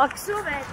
Ach so weit.